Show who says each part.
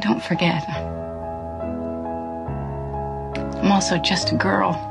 Speaker 1: Don't forget. I'm also just a girl.